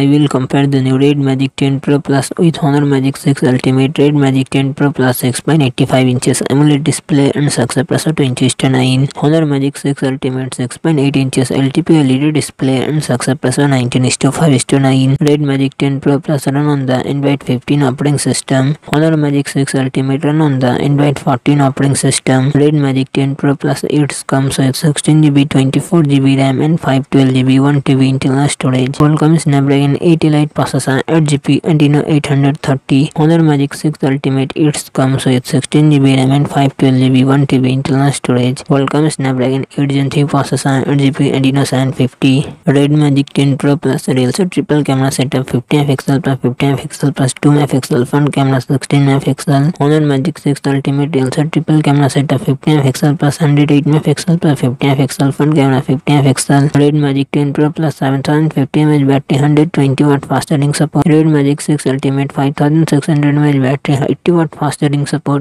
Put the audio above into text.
I will compare the new Red Magic 10 Pro Plus with Honor Magic 6 Ultimate. Red Magic 10 Pro Plus 6.85 inches AMOLED display and success inches to 9 Honor Magic 6 Ultimate 6.8 inches LTP LED display and success pressure 19 is to 5 is to 9 Red Magic 10 Pro Plus run on the Android 15 operating system. Honor Magic 6 Ultimate run on the Android 14 operating system. Red Magic 10 Pro Plus it comes with 16GB 24GB RAM and 512GB 1TB internal storage. Qualcomm Snapdragon 80 Lite processor 8GB Adreno 830 Honor Magic 6 Ultimate it comes with 16GB RAM and 512GB 1TB internal storage Qualcomm Snapdragon 8 Gen 3 processor 8GB Adreno 750 Red Magic 10 Pro Plus real set triple camera setup 50 MP plus 50 MP plus 2 MP front camera 16 MP Honor Magic 6 Ultimate real set triple camera setup 50 MP plus 108 MP plus 50 MP front camera 50 MP Red Magic 10 Pro plus 7050 mAh battery 120 watt fast charging support Red Magic 6 Ultimate 5600 mAh battery 80 watt fast charging support